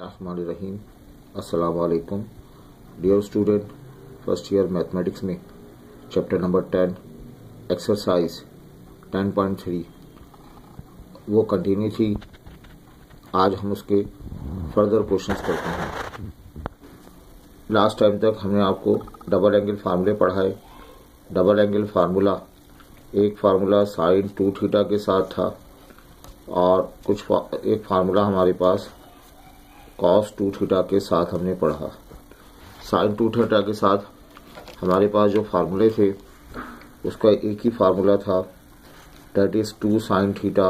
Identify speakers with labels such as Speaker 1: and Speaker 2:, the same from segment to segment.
Speaker 1: रहीम अस्सलाम वालेकुम dear student first year mathematics में chapter number ten exercise ten point three वो कंटिन्यू थी। आज हम उसके फर्दर क्वेश्चंस करते हैं। लास्ट टाइम तक हमने आपको डबल एंगल फार्मूले पढ़ाए। डबल एंगल फार्मूला एक फार्मूला साइन टू थीटा के साथ था। और कुछ फा, एक फार्मूला हमारे पास कॉस टू थीटा के साथ हमने पढ़ा। साइन टू थीटा के साथ हमारे पास जो फार्मूले थे, उसका एक ही फार्मूला था that is two sine theta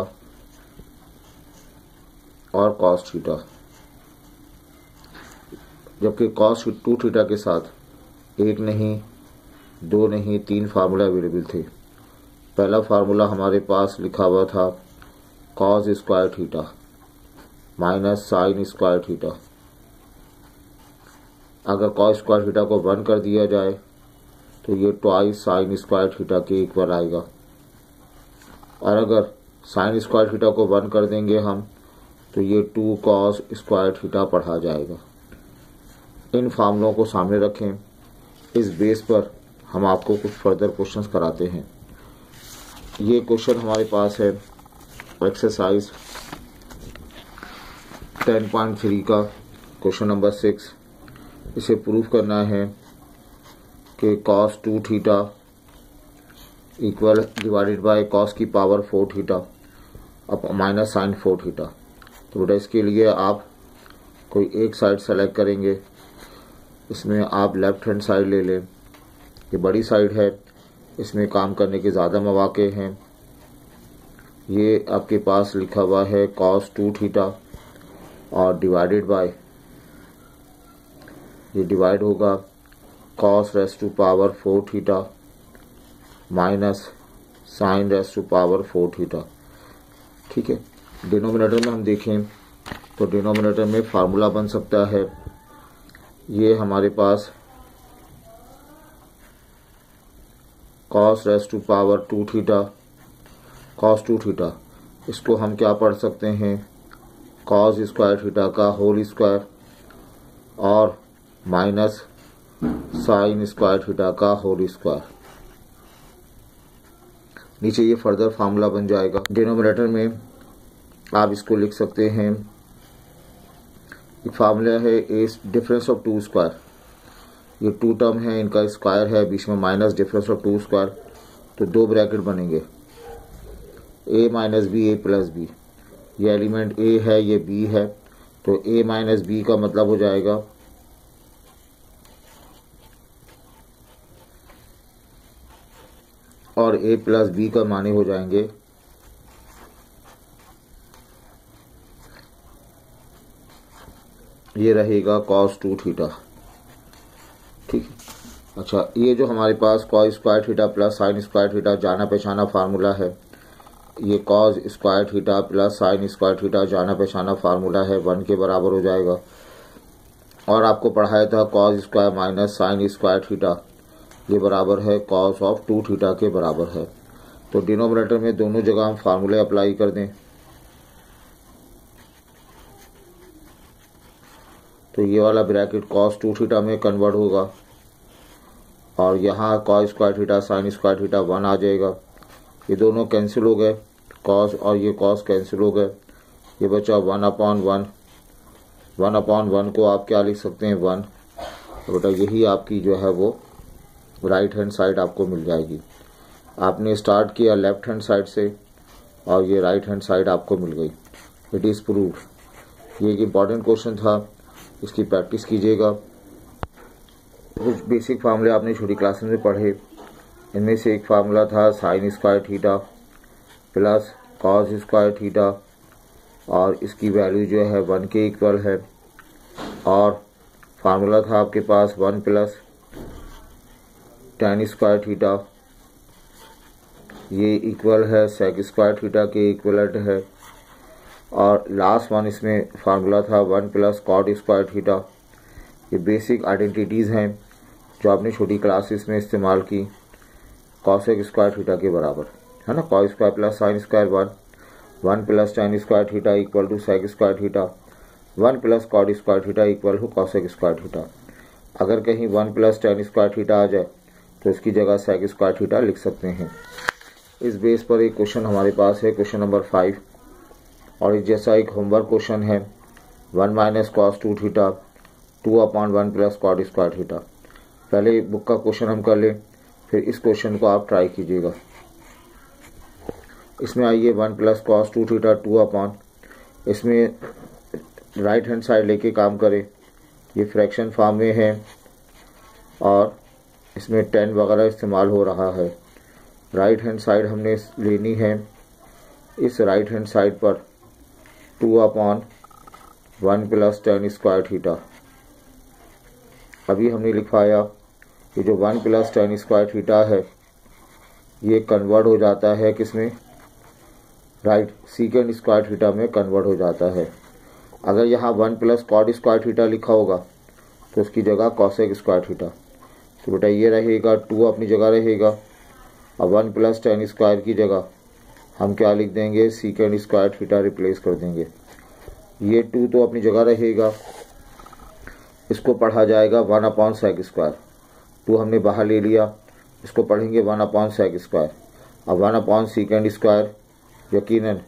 Speaker 1: और कॉस थीटा जबकि कॉस टू थीटा के साथ एक नहीं, दो नहीं, तीन फार्मूला अवेलेबल थे। पहला फार्मूला हमारे पास लिखा हुआ था cos square theta minus sine square theta अगर कॉस स्क्वायर थीटा को वन कर दिया जाए तो ये ट्वाइस साइन स्क्वायर थीटा के इक्वल आएगा। और अगर साइन स्क्वायर थीटा को वन कर देंगे हम तो ये टू कॉस स्क्वायर थीटा पढ़ा जाएगा। इन फार्मूलों को सामने रखें। इस बेस पर हम आपको कुछ फर्दर क्वेश्चंस कराते हैं। ये क्वेश्चन हमारे पास है। एक्सरसाइज टेन पॉइंट थ्री का क्वेश्चन नंबर सिक्स। इसे प्रूव करना है कि cos two theta equal divided by cos की पावर फोर थीटा, अब माइनस साइन फोर थीटा। तो बेटा, इसके लिए आप कोई एक साइड सेलेक्ट करेंगे। इसमें आप लेफ़्ट हैंड साइड ले लें। ये बड़ी साइड है। इसमें काम करने के ज़्यादा मौाक़े हैं। ये आपके पास लिखा हुआ है कॉस टू थीटा। और डिवाइडेड बाय ये डिवाइड होगा cos raise to power four theta minus sine raise to power four theta ठीक है? डिनोमिनेटर में हम देखें तो डिनोमिनेटर में फार्मूला बन सकता है। ये हमारे पास cos raise to power two theta cos two theta इसको हम क्या पढ़ सकते हैं? कॉस स्क्वायर थीटा का होल स्क्वायर और माइनस साइन स्क्वायर थीटा का होल स्क्वायर नीचे ये फर्दर फार्मूला बन जाएगा। डिनोमिनेटर में आप इसको लिख सकते हैं। एक फार्मूला है a difference of two square ये टू टर्म है, इनका स्क्वायर है, बीच में minus difference of two square तो दो ब्रैकेट बनेंगे। A minus B A plus B ये एलिमेंट ए है, ये बी है तो ए माइनस बी का मतलब हो जाएगा। और ए प्लस बी का माने हो जाएँगे। ये रहेगा कॉस टू थीटा ठीक है। अच्छा ये जो हमारे पास cos square theta plus sine square theta जाना पहचाना फार्मूला है ये cos square theta plus sine square theta जाना पहचाना फार्मूला है वन के बराबर हो जाएगा। और आपको पढ़ाया था cos square minus sine square theta ये बराबर है कॉस ऑफ़ टू थीटा के बराबर है। तो डिनोमिनेटर में दोनों जगह हम फार्मूले अप्लाई कर दें। तो ये वाला ब्रैकेट कॉस टू थीटा में कन्वर्ट होगा। और यहाँ cos square theta sine square theta one आ जाएगा। ये दोनों कैंसिल हो गए। कॉस और ये कॉस कैंसिल हो गए। ये बचा one upon one one upon one को आप क्या लिख सकते हैं? वन तो बेटा यही आपकी जो है वो राइट हैंड साइड आपको मिल जाएगी। आपने स्टार्ट किया लेफ़्ट हैंड साइड से और ये राइट हैंड साइड आपको मिल गई। इट इज़ प्रूव ये एक इंपॉर्टेंट क्वेश्चन था। इसकी प्रैक्टिस कीजिएगा। कुछ बेसिक फार्मूले आपने छोटी क्लासेस में पढ़े। इनमें से एक फार्मूला था sine square theta plus cos square theta, और इसकी वैल्यू जो है वन के इक्वल है। और फार्मूला था आपके पास one plus tan square theta. ये इक्वल है सेक स्क्वायर थीटा के इक्वलेंट है। और लास्ट वन इसमें फार्मूला था one plus cot square theta. ये बेसिक आइडेंटिटीज़ हैं जो आपने छोटी क्लासेस में इस्तेमाल की। कॉसेक स्क्वायर थीटा के बराबर, है ना? Cos square plus sine square one one plus tan square theta equal to sec square theta one plus cot square theta equal हो कॉसेक स्क्वायर थीटा अगर कहीं one plus tan square theta आ जाए तो इसकी जगह सेक स्क्वायर थीटा लिख सकते हैं। इस बेस पर एक क्वेश्चन हमारे पास है क्वेश्चन नंबर फाइव और जैसा एक होमवर्क क्वेश्चन है one minus cos two theta two upon one plus cot square theta पहले बुक का क्वेश्चन हम कर लें। फिर इस क्वेश्चन को आप ट्राई कीजिएगा। इसमें आइए one plus cos two theta two upon इसमें राइट हैंड साइड लेके काम करें। ये फ्रैक्शन फॉर्म में है और इसमें टेन वगैरह इस्तेमाल हो रहा है। राइट हैंड साइड हमने लेनी है। इस राइट हैंड साइड पर two upon one plus tan square theta अभी हमने लिखवाया कि जो one plus tan square theta है, ये कन्वर्ट हो जाता है किसमें? राइट सीकेंड स्क्वायर थीटा में कन्वर्ट हो जाता है। अगर यहाँ one plus cot square theta लिखा होगा तो उसकी जगह कॉसेक स्क्वायर थीटा तो बेटा ये रहेगा टू अपनी जगह रहेगा। और वन प्लस टेन स्क्वायर की जगह हम क्या लिख देंगे? सीकेंड स्क्वायर थीटा रिप्लेस कर देंगे। ये टू तो अपनी जगह रहेगा। इसको पढ़ा जाएगा one upon sec square two हमने बाहर ले लिया। इसको पढ़ेंगे वन अपॉन सेक स्क्वायर अब वन अपॉन सीकेंड स्क्वायर यकीनन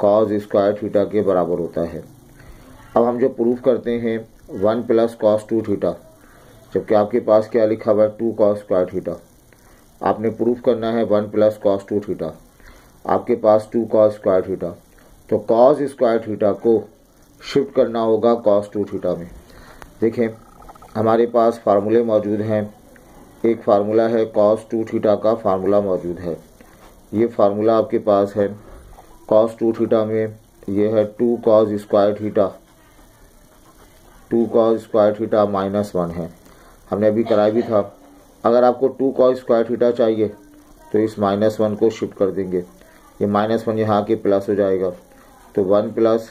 Speaker 1: कॉज स्क्वायर थीटा के बराबर होता है। अब हम जो प्रूफ करते हैं one plus cos two theta जबकि आपके पास क्या लिखा हुआ है? टू कॉस स्क्वायर थीटा आपने प्रूफ करना है one plus cos two theta आपके पास टू कॉस स्क्वायर थीटा तो कॉस स्क्वायर थीटा को शिफ्ट करना होगा कॉस टू थीटा में। देखें, हमारे पास फार्मूले मौजूद हैं। एक फार्मूला है कॉस टू थीटा का फार्मूला मौजूद है। ये फार्मूला आपके पास है। कॉस टू थीटा में ये है two cos square theta two cos square theta minus one है। हमने अभी कराया भी था। अगर आपको टू कॉस स्क्वायर थीटा चाहिए तो इस माइनस वन को शिफ्ट कर देंगे। ये माइनस वन यहाँ के प्लस हो जाएगा। तो one plus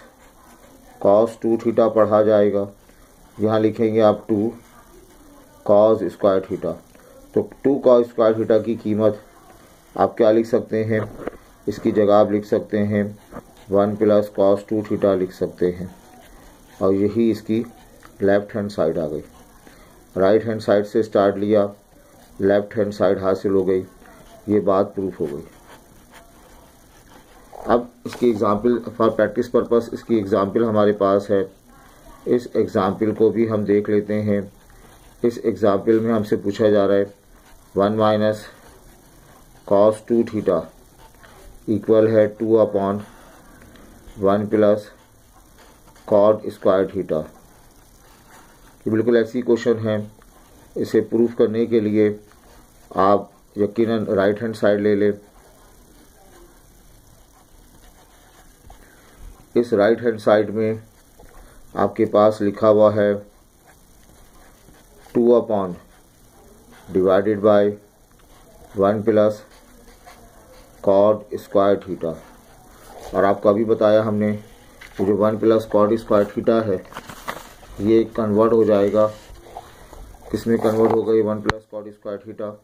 Speaker 1: cos two theta पढ़ा जाएगा। यहाँ लिखेंगे आप टू कॉस स्क्वायर थीटा तो टू कॉस स्क्वायर थीटा की कीमत आप क्या लिख सकते हैं? इसकी जगह आप लिख सकते हैं one plus cos two theta लिख सकते हैं। और यही इसकी लेफ़्ट हैंड साइड आ गई। राइट हैंड साइड से स्टार्ट लिया लेफ़्ट हैंड साइड हासिल हो गई। ये बात प्रूफ हो गई। अब इसकी एग्ज़ाम्पल फॉर प्रैक्टिस पर्पस इसकी एग्ज़ाम्पल हमारे पास है। इस एग्ज़ाम्पल को भी हम देख लेते हैं। इस एग्ज़ाम्पल में हमसे पूछा जा रहा है one minus cos two theta equal है two upon one plus cot square theta. ये बिल्कुल ऐसी क्वेश्चन है। इसे प्रूफ करने के लिए आप यकीनन राइट हैंड साइड ले लें। इस राइट हैंड साइड में आपके पास लिखा हुआ है two upon divided by one plus cot square theta और आपको अभी बताया हमने जो one plus cot square theta है, ये कन्वर्ट हो जाएगा। किसमें कन्वर्ट होगा ये one plus cot square theta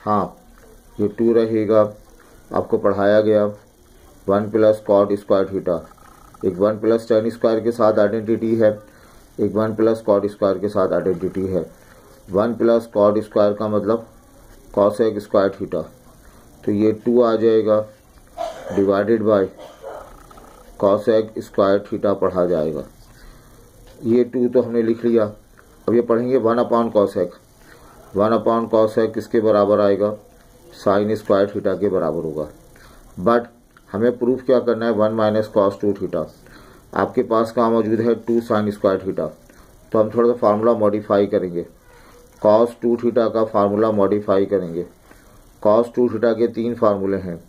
Speaker 1: हाँ ये टू रहेगा। आपको पढ़ाया गया one plus cot square theta एक वन प्लस टेन स्क्वायर के साथ आइडेंटिटी है, एक वन प्लस कॉड स्क्वायर के साथ आइडेंटिटी है। वन प्लस कॉड स्क्वायर का मतलब कॉसेक स्क्वायर थीटा। तो ये टू आ जाएगा, divided by cosec square theta पढ़ा जाएगा। ये टू तो हमने लिख लिया। अब ये पढ़ेंगे one upon cosec one upon cosec किसके बराबर आएगा? साइन स्क्वायर थीटा के बराबर होगा। बट हमें प्रूफ क्या करना है? One minus cos two theta. आपके पास कहाँ मौजूद है? Two sine square theta. तो हम थोड़ा सा फार्मूला मॉडिफाई करेंगे। कॉस टू थीटा का फार्मूला मॉडिफाई करेंगे। कॉस टू थीटा के तीन फार्मूले हैं।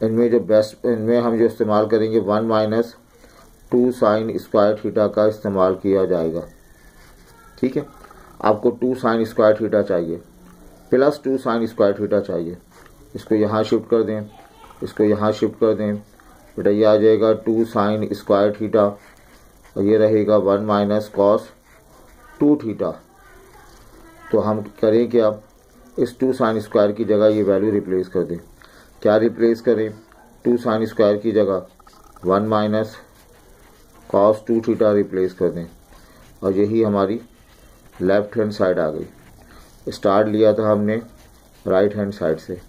Speaker 1: इनमें जो बेस्ट इनमें हम जो इस्तेमाल करेंगे one minus two sine square theta का इस्तेमाल किया जाएगा। ठीक है? आपको टू साइन स्क्वायर थीटा चाहिए। Plus two sine square theta चाहिए। इसको यहाँ शिफ्ट कर दें। इसको यहाँ शिफ्ट कर दें। बेटा, ये आ जाएगा टू साइन स्क्वायर थीटा और ये रहेगा one minus cos two theta तो हम करें क्या इस टू साइन स्क्वायर की जगह ये वैल्यू रिप्लेस कर दें। क्या रिप्लेस करें? टू साइन स्क्वायर की जगह one minus cos two theta replace कर दें। और यही हमारी लेफ़्ट हैंड साइड आ गई। स्टार्ट लिया था हमने राइट हैंड साइड से।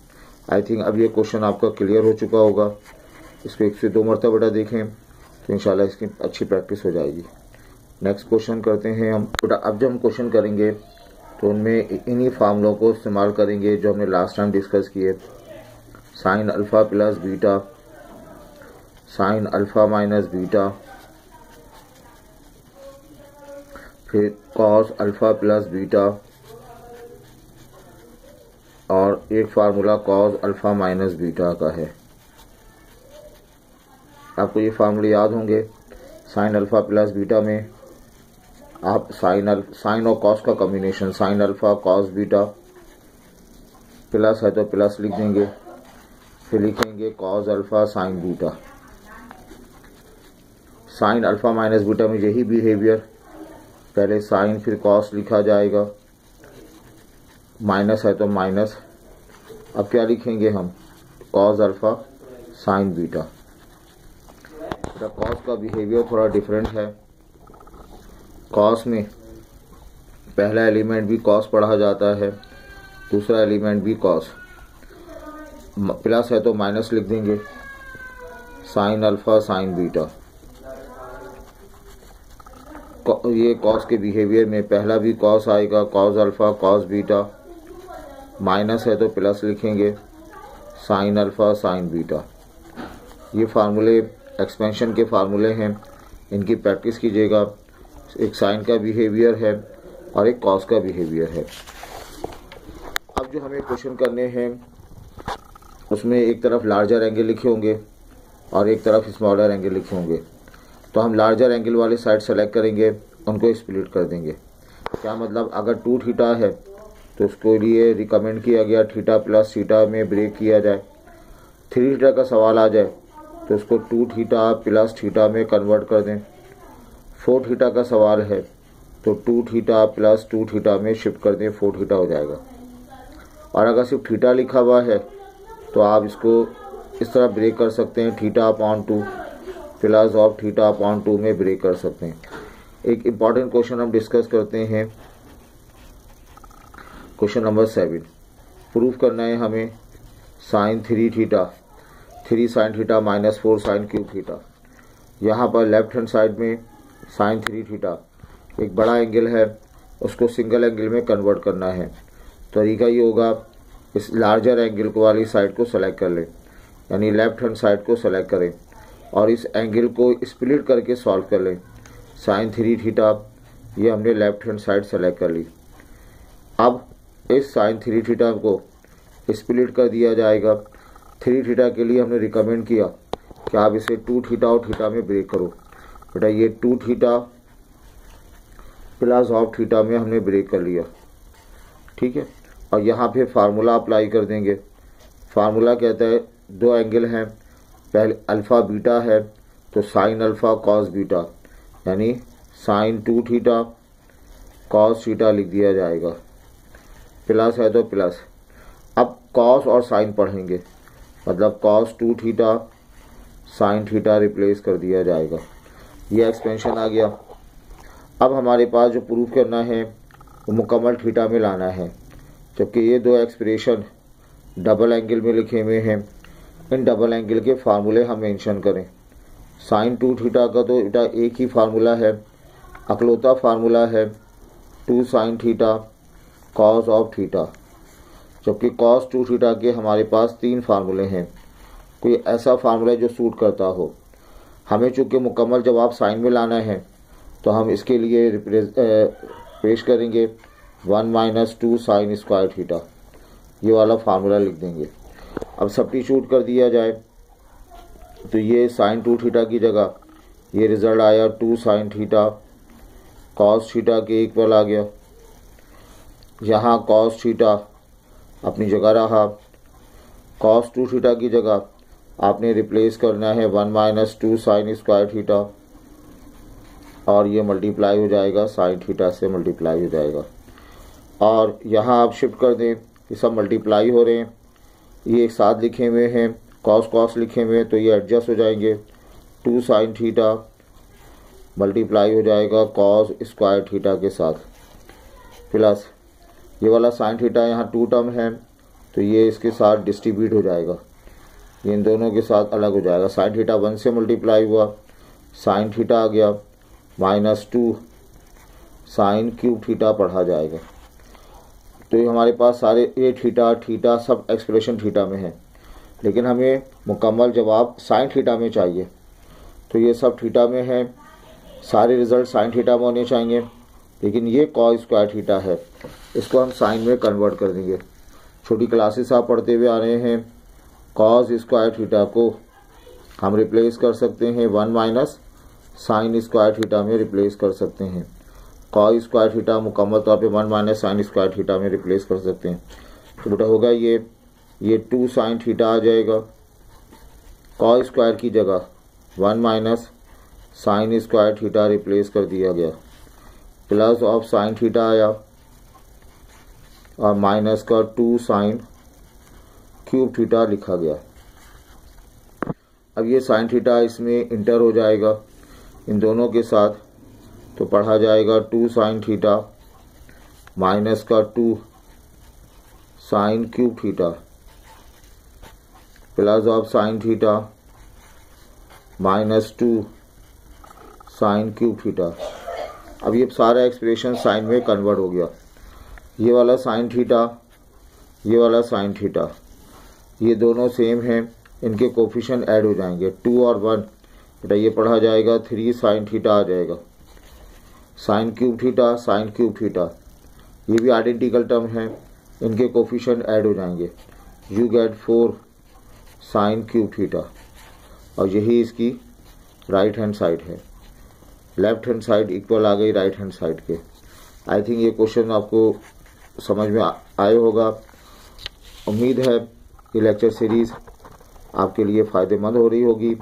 Speaker 1: आई थिंक अब ये क्वेश्चन आपका क्लियर हो चुका होगा। इसको एक से दो मरतबा बेटा देखें तो इंशाल्लाह इसकी अच्छी प्रैक्टिस हो जाएगी। नेक्स्ट क्वेश्चन करते हैं हम। बेटा अब जब हम क्वेश्चन करेंगे तो उनमें इन्हीं फार्मूलों को इस्तेमाल करेंगे जो हमने लास्ट टाइम डिस्कस किए। Sine alpha plus beta sine alpha minus beta फिर कॉस अल्फ़ा प्लस बीटा और एक formula cos alpha minus beta का है। आपको ये फार्मूले याद होंगे। साइन अल्फ़ा प्लस बीटा में आप साइन अल साइन और कॉस का combination sine alpha cos beta plus है तो प्लस लिख देंगे। फिर लिखेंगे cos alpha sine beta sine alpha minus beta में यही बिहेवियर पहले साइन फिर कॉस लिखा जाएगा। माइनस है तो माइनस अब क्या लिखेंगे हम? Cos alpha sine beta the cos का बिहेवियर थोड़ा डिफरेंट है। कॉस में पहला एलिमेंट भी कॉस पढ़ा जाता है, दूसरा एलिमेंट भी कॉस प्लस है तो माइनस लिख देंगे। साइन अल्फ़ा साइन बीटा ये कॉस के बिहेवियर में पहला भी कॉस आएगा cos alpha cos beta minus है तो प्लस लिखेंगे साइन अल्फ़ा साइन बीटा ये फार्मूले एक्सपेंशन के फार्मूले हैं, इनकी प्रैक्टिस कीजिएगा। एक साइन का बिहेवियर है और एक कॉस का बिहेवियर है। अब जो हमें क्वेश्चन करने हैं, उसमें एक तरफ़ लार्जर एंगल लिखे होंगे और एक तरफ़ स्मॉलर एंगल लिखे होंगे। तो हम लार्जर एंगल वाले साइड सेलेक्ट करेंगे, उनको स्प्लिट कर देंगे। क्या मतलब? अगर टू थीटा है तो उसके लिए रिकमेंड किया गया थीटा प्लस थीटा में ब्रेक किया जाए। थ्री थीटा का सवाल आ जाए तो उसको टू थीटा प्लस थीटा में कन्वर्ट कर दें। फोर थीटा का सवाल है तो two theta plus two theta में शिफ्ट कर दें, फोर थीटा हो जाएगा। और अगर सिर्फ़ थीटा लिखा हुआ है तो आप इसको इस तरह ब्रेक कर सकते हैं, theta upon two plus of theta upon two में ब्रेक कर सकते हैं। एक इंपॉर्टेंट क्वेश्चन हम डिस्कस करते हैं। क्वेश्चन नंबर सेवन प्रूफ करना है हमें sine three theta. Three sine theta minus four sine cube theta. यहाँ पर लेफ़्ट हैंड साइड में साइन थ्री थीटा एक बड़ा एंगल है, उसको सिंगल एंगल में कन्वर्ट करना है। तरीका ये होगा, इस लार्जर एंगल को वाली साइड को सेलेक्ट कर लें, यानी लेफ़्ट हैंड साइड को सेलेक्ट करें, और इस एंगल को स्प्लिट करके सॉल्व कर लें। साइन थ्री थीटा ये हमने लेफ़्ट हैंड साइड सेलेक्ट कर ली। अब इस साइन थ्री थीटा को स्प्लिट कर दिया जाएगा। थ्री थीटा के लिए हमने रिकमेंड किया कि आप इसे टू थीटा और थीटा में ब्रेक करो। बेटा ये two theta plus of theta में हमने ब्रेक कर लिया। ठीक है? और यहाँ पे फार्मूला अप्लाई कर देंगे। फार्मूला कहता है, दो एंगल हैं। पहले अल्फ़ा बीटा है तो साइन अल्फ़ा कॉस बीटा यानी sine two theta cos theta लिख दिया जाएगा। प्लस है तो प्लस अब कॉस और साइन पढ़ेंगे। मतलब cos two theta sine theta replace कर दिया जाएगा। यह एक्सपेंशन आ गया। अब हमारे पास जो प्रूफ करना है, वो मुकम्मल थीटा में लाना है। जबकि ये दो एक्सप्रेशन डबल एंगल में लिखे हुए हैं। इन डबल एंगल के फार्मूले हम मेंशन करें। साइन टू थीटा का तो इटा एक ही फार्मूला है। अकलौता फार्मूला है two sine theta cos of theta जबकि कॉस टू थीटा के हमारे पास तीन फार्मूले हैं। कोई ऐसा फार्मूला जो सूट करता हो। हमें चूँकि मुकम्मल जवाब साइन में लाना है तो हम इसके लिए पेश करेंगे one minus two sine square theta. ये वाला फार्मूला लिख देंगे। अब सब्टीट्यूट कर दिया जाए तो ये साइन टू थीटा की जगह, ये रिज़ल्ट आया two sine theta, cos theta के इक्वल आ गया। यहाँ कॉस थीटा अपनी जगह रहा, कॉस टू थीटा की जगह आपने रिप्लेस करना है one minus two sine square theta और ये मल्टीप्लाई हो जाएगा साइन थीटा से मल्टीप्लाई हो जाएगा। और यहाँ आप शिफ्ट कर दें, ये सब मल्टीप्लाई हो रहे हैं। ये एक साथ लिखे हुए हैं कॉस कॉस लिखे हुए हैं तो ये एडजस्ट हो जाएँगे। टू साइन थीटा मल्टीप्लाई हो जाएगा कॉस स्क्वायर थीटा के साथ। प्लस ये वाला साइन थीटा यहाँ टू टर्म है तो ये इसके साथ डिस्ट्रीब्यूट हो जाएगा। इन दोनों के साथ अलग हो जाएगा। साइन थीटा वन से मल्टीप्लाई हुआ साइन थीटा आ गया minus two sine cube theta पढ़ा जाएगा। तो ये हमारे पास सारे ए थीटा थीटा सब एक्सप्रेशन थीटा में है। लेकिन हमें मुकम्मल जवाब साइन थीटा में चाहिए। तो ये सब थीटा में है। सारे रिज़ल्ट साइन थीटा में होने चाहिए। लेकिन ये कॉ स्क्वायर थीटा है। इसको हम साइन में कन्वर्ट कर देंगे। छोटी क्लासेस आप पढ़ते हुए आ रहे हैं। कॉस स्क्वायर थीटा को हम रिप्लेस कर सकते हैं one minus sine square theta में रिप्लेस कर सकते हैं। कॉ स्क्वायर थीटा मुकम्मल तौर पे one minus sine square theta में रिप्लेस कर सकते हैं। तो बेटा होगा ये ये टू साइन थीटा आ जाएगा। कॉ स्क्वायर की जगह one minus sine square theta replace कर दिया गया। प्लस ऑफ़ साइन थीटा आया। और माइनस का टू साइन क्यूब थीटा लिखा गया अब ये साइन थीटा इसमें इंटर हो जाएगा। इन दोनों के साथ तो पढ़ा जाएगा टू साइन थीटा माइनस का two sine cube theta plus of sine theta minus two sine cube theta अब ये सारा एक्सप्रेशन साइन में कन्वर्ट हो गया। ये वाला साइन थीटा ये वाला साइन थीटा ये दोनों सेम हैं, इनके कोफिशन ऐड हो जाएँगे। टू और वन बेटा ये पढ़ा जाएगा थ्री साइन थीटा आ जाएगा। Sine cube theta sine cube theta ये भी आइडेंटिकल टर्म है, इनके कोफिशन ऐड हो जाएँगे। You get four sine cube theta और यही इसकी राइट हैंड साइड है। लेफ़्ट हैंड साइड इक्वल आ गई राइट हैंड साइड के। आई थिंक ये क्वेश्चन आपको समझ में आए होगा। उम्मीद है ये लेक्चर सीरीज़ आपके लिए फ़ायदेमंद हो रही होगी।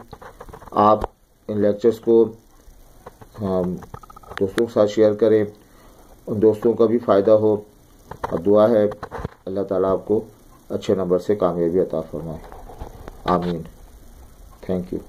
Speaker 1: आप इन लेक्चर्स को दोस्तों के साथ शेयर करें। उन दोस्तों का भी फ़ायदा हो। और दुआ है, अल्लाह ताला आपको अच्छे नंबर से कामयाबी अता फरमाए। आमीन। Thank you